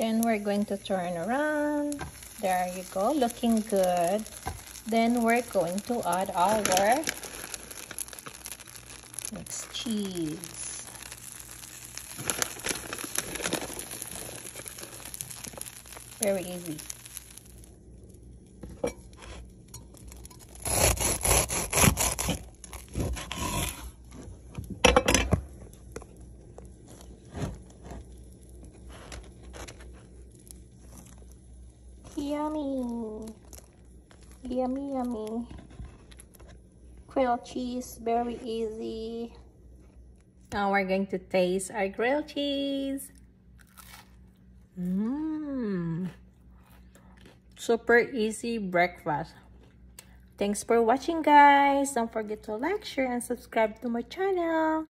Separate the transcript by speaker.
Speaker 1: Then we're going to turn around. There you go, looking good. Then we're going to add our mixed cheese. Very easy. Yummy. Yummy, yummy. Grilled cheese, very easy. Now we're going to taste our grilled cheese. Mmm. Super easy breakfast. Thanks for watching guys. Don't forget to like, share, and subscribe to my channel.